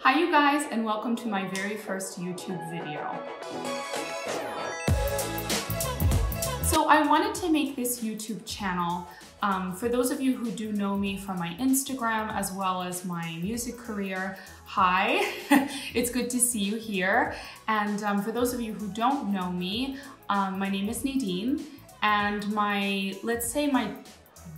Hi you guys and welcome to my very first YouTube video. So I wanted to make this YouTube channel um, for those of you who do know me from my Instagram as well as my music career, hi, it's good to see you here. And um, for those of you who don't know me, um, my name is Nadine and my, let's say my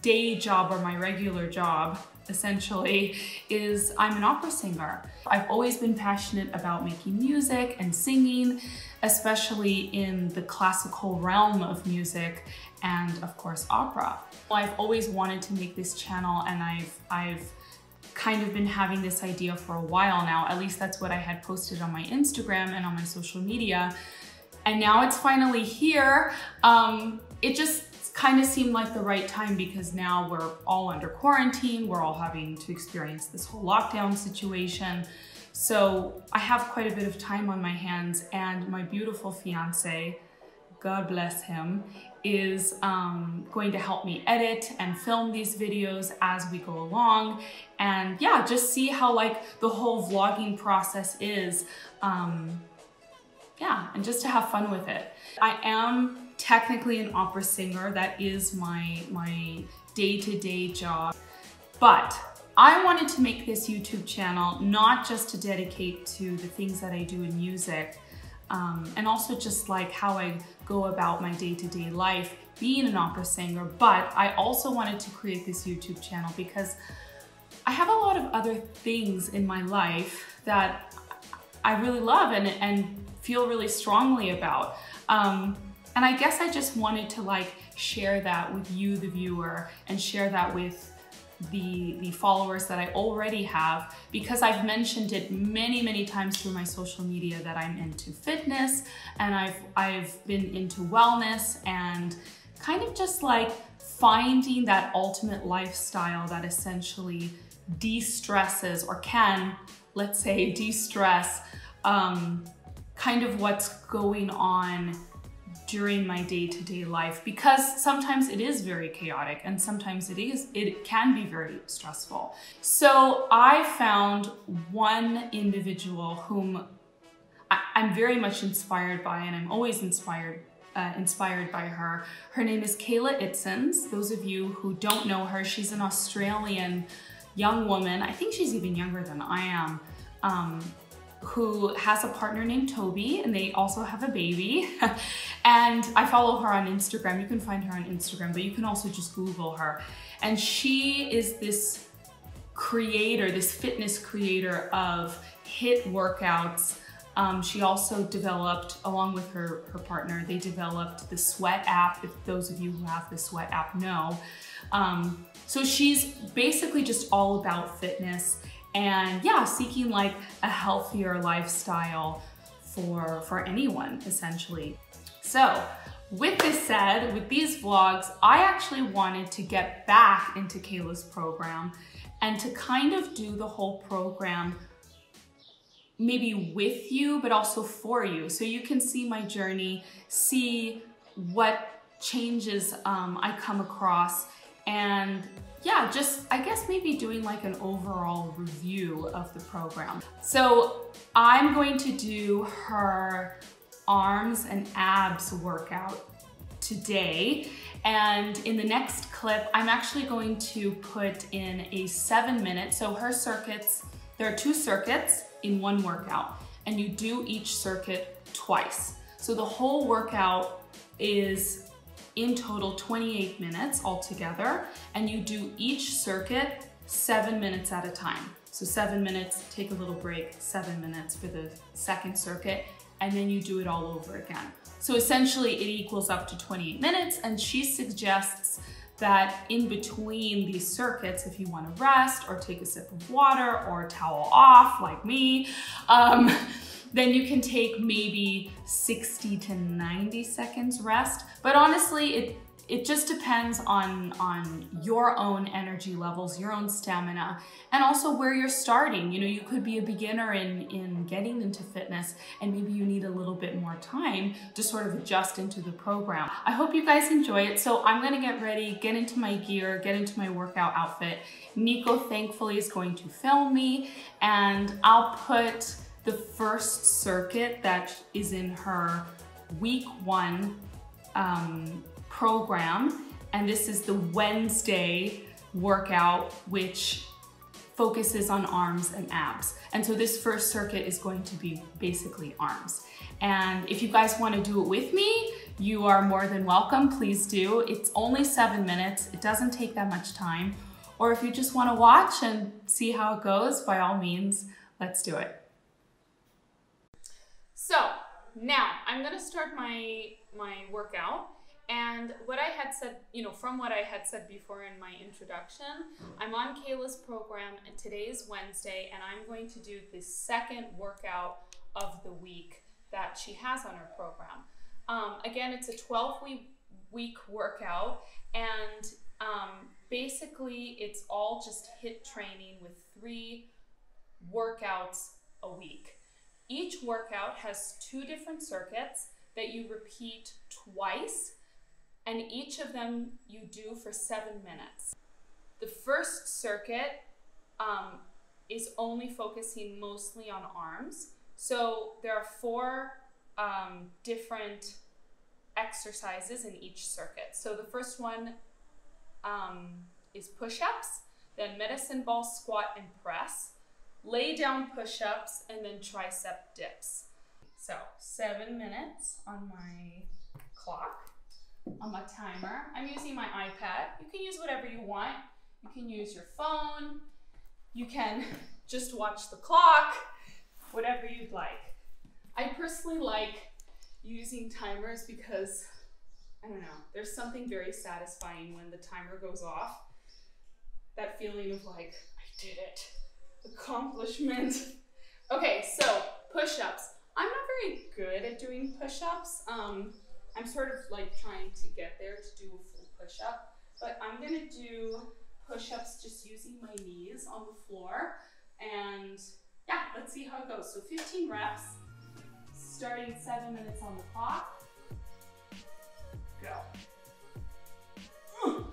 day job or my regular job essentially is I'm an opera singer. I've always been passionate about making music and singing, especially in the classical realm of music and of course opera. I've always wanted to make this channel and I've, I've kind of been having this idea for a while now. At least that's what I had posted on my Instagram and on my social media. And now it's finally here. Um, it just kind of seemed like the right time because now we're all under quarantine. We're all having to experience this whole lockdown situation. So I have quite a bit of time on my hands and my beautiful fiance, God bless him, is um, going to help me edit and film these videos as we go along. And yeah, just see how like the whole vlogging process is. Um, yeah, and just to have fun with it. I am technically an opera singer. That is my, my day-to-day -day job. But I wanted to make this YouTube channel not just to dedicate to the things that I do in music, um, and also just like how I go about my day-to-day -day life being an opera singer, but I also wanted to create this YouTube channel because I have a lot of other things in my life that I really love and, and feel really strongly about. Um, and I guess I just wanted to like share that with you, the viewer, and share that with the, the followers that I already have because I've mentioned it many, many times through my social media that I'm into fitness and I've, I've been into wellness and kind of just like finding that ultimate lifestyle that essentially de-stresses or can, let's say, de-stress um, kind of what's going on during my day-to-day -day life because sometimes it is very chaotic and sometimes it is it can be very stressful. So I found one individual whom I, am very much inspired by and I'm always inspired uh, inspired by her. Her name is Kayla Itsines. Those of you who don't know her, she's an Australian young woman. I think she's even younger than I am. Um, who has a partner named Toby and they also have a baby. and I follow her on Instagram. You can find her on Instagram, but you can also just Google her. And she is this creator, this fitness creator of HIIT workouts. Um, she also developed, along with her, her partner, they developed the Sweat app, if those of you who have the Sweat app know. Um, so she's basically just all about fitness and yeah, seeking like a healthier lifestyle for, for anyone essentially. So with this said, with these vlogs, I actually wanted to get back into Kayla's program and to kind of do the whole program maybe with you, but also for you. So you can see my journey, see what changes um, I come across and yeah, just I guess maybe doing like an overall review of the program. So I'm going to do her arms and abs workout today. And in the next clip, I'm actually going to put in a seven minute, so her circuits, there are two circuits in one workout and you do each circuit twice. So the whole workout is in total 28 minutes altogether, and you do each circuit seven minutes at a time. So seven minutes, take a little break, seven minutes for the second circuit, and then you do it all over again. So essentially it equals up to 28 minutes, and she suggests that in between these circuits, if you wanna rest or take a sip of water or towel off like me, um, then you can take maybe 60 to 90 seconds rest. But honestly, it it just depends on on your own energy levels your own stamina and also where you're starting. You know you could be a beginner in in getting into fitness and maybe you need a little bit more time to sort of adjust into the program. I hope you guys enjoy it. So i'm going to get ready get into my gear get into my workout outfit. Nico thankfully is going to film me and i'll put the first circuit that is in her week one um, program. And this is the Wednesday workout, which focuses on arms and abs. And so this first circuit is going to be basically arms. And if you guys wanna do it with me, you are more than welcome, please do. It's only seven minutes, it doesn't take that much time. Or if you just wanna watch and see how it goes, by all means, let's do it. So now I'm gonna start my, my workout. And what I had said, you know, from what I had said before in my introduction, I'm on Kayla's program and today is Wednesday and I'm going to do the second workout of the week that she has on her program. Um, again, it's a 12 week, week workout and um, basically it's all just HIIT training with three workouts a week. Each workout has two different circuits that you repeat twice and each of them you do for seven minutes. The first circuit um, is only focusing mostly on arms. So there are four um, different exercises in each circuit. So the first one um, is push-ups, then medicine ball squat and press, lay down push-ups, and then tricep dips. So seven minutes on my clock on my timer. I'm using my iPad. You can use whatever you want. You can use your phone. You can just watch the clock, whatever you'd like. I personally like using timers because, I don't know, there's something very satisfying when the timer goes off. That feeling of like, I did it, accomplishment. Okay, so push-ups. I'm not very good at doing push-ups. Um, I'm sort of like trying to get there to do a full push-up, but I'm gonna do push-ups just using my knees on the floor. And yeah, let's see how it goes. So 15 reps, starting seven minutes on the clock. Go.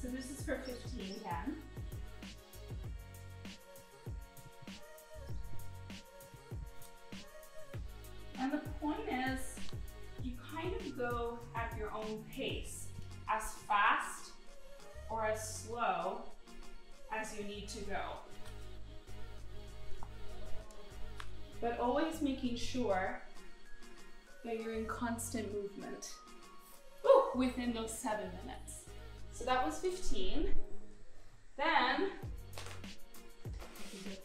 So this is for 15 again. Pace, as fast or as slow as you need to go. But always making sure that you're in constant movement Ooh, within those seven minutes. So that was 15. Then,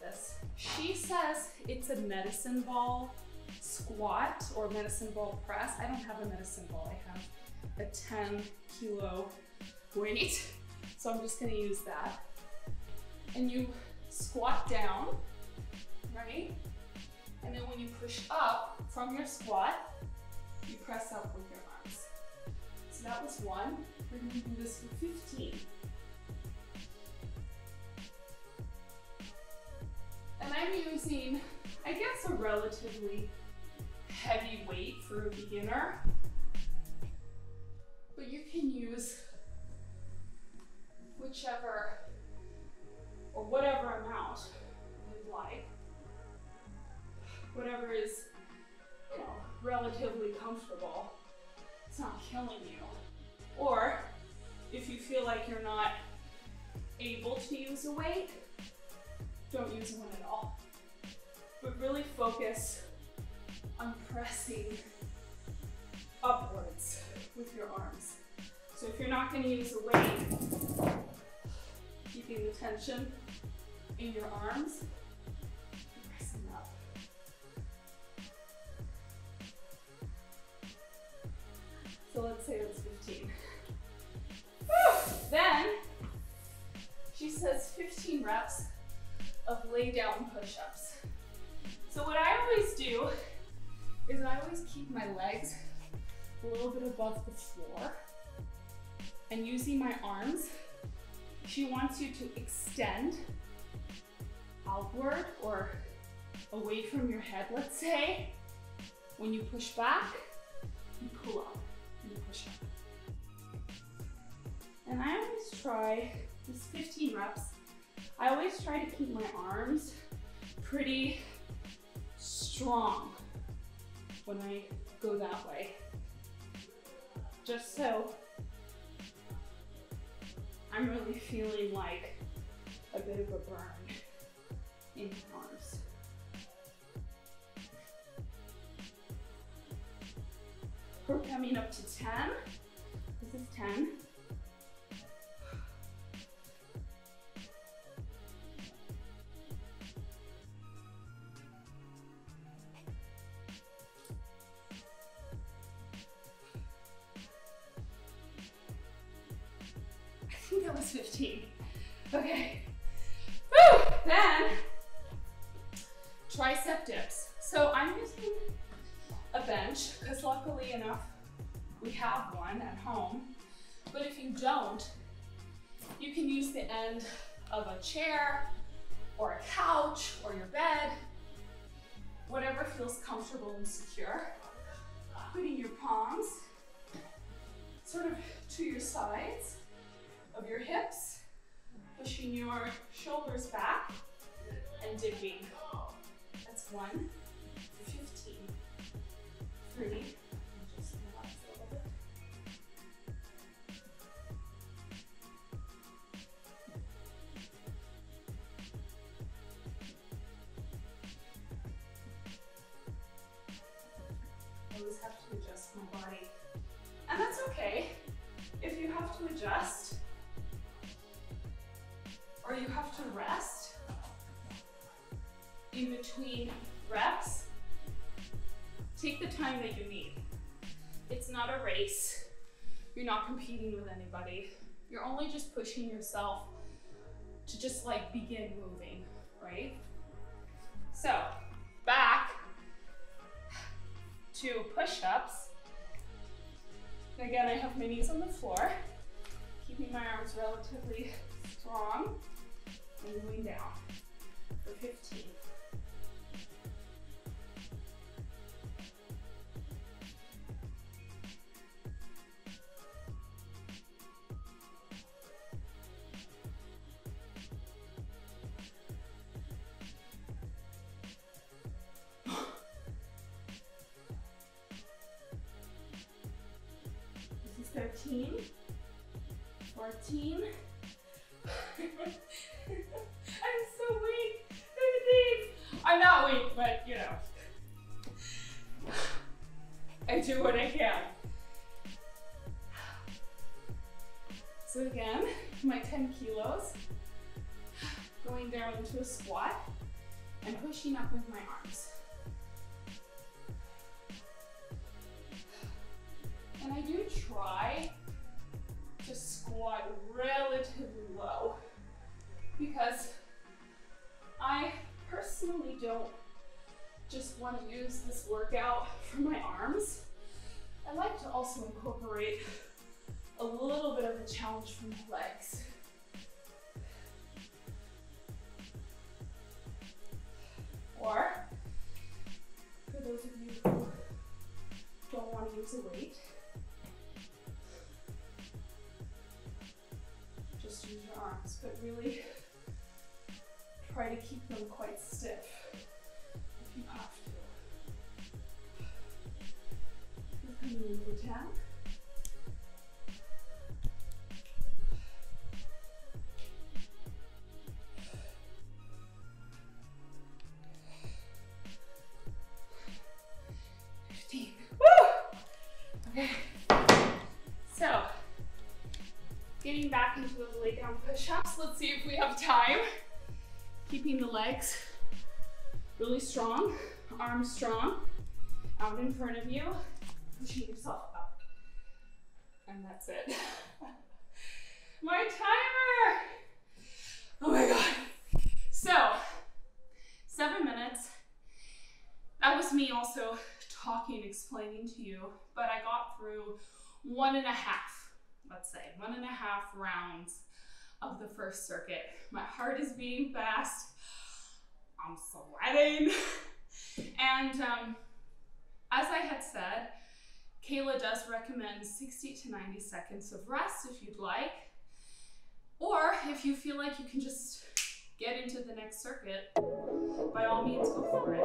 this. She says it's a medicine ball squat or medicine ball press. I don't have a medicine ball, I have a 10 kilo weight. So I'm just gonna use that. And you squat down, right? And then when you push up from your squat, you press up with your arms. So that was one. We're gonna do this for 15. And I'm using, I guess, a relatively heavy weight for a beginner. But you can use whichever or whatever amount you'd like. Whatever is, you know, relatively comfortable. It's not killing you. Or if you feel like you're not able to use a weight, don't use one at all. But really focus on pressing you're not going to use the weight, keeping the tension in your arms, pressing up. So let's say it's 15. then she says 15 reps of lay down push-ups. So what I always do is I always keep my legs a little bit above the floor. And using my arms, she wants you to extend outward or away from your head, let's say. When you push back, you pull up and you push up. And I always try, this 15 reps, I always try to keep my arms pretty strong when I go that way. Just so I'm really feeling like a bit of a burn in my arms. We're coming up to 10. This is 10. Was 15. Okay. Then, tricep dips. So I'm using a bench, because luckily enough, we have one at home. But if you don't, you can use the end of a chair or a couch or your bed, whatever feels comfortable and secure. Putting your palms sort of to your sides of your hips, pushing your shoulders back and dipping. That's one, 15, three. I always have to adjust my body. And that's okay. If you have to adjust, you have to rest in between reps, take the time that you need. It's not a race. You're not competing with anybody. You're only just pushing yourself to just like begin moving, right? So, back to push-ups. Again, I have my knees on the floor, keeping my arms relatively strong and going down for 15. This is 13, 14, again, my 10 kilos, going down into a squat and pushing up with my arms. And I do try to squat relatively low because I personally don't just want to use this workout for my arms. I like to also incorporate a little challenge for my legs. Or, for those of you who don't want to use a weight, just use your arms, but really try to keep them quite stiff if you have to. We're coming into 10. Fifteen. Into those lay down push-ups. Let's see if we have time. Keeping the legs really strong, arms strong, out in front of you, pushing yourself up. And that's it. my timer! Oh my God. So, seven minutes. That was me also talking, explaining to you, but I got through one and a half, let's say, one and a half rounds of the first circuit. My heart is beating fast. I'm sweating. and um, as I had said, Kayla does recommend 60 to 90 seconds of rest if you'd like. Or if you feel like you can just get into the next circuit, by all means go for it.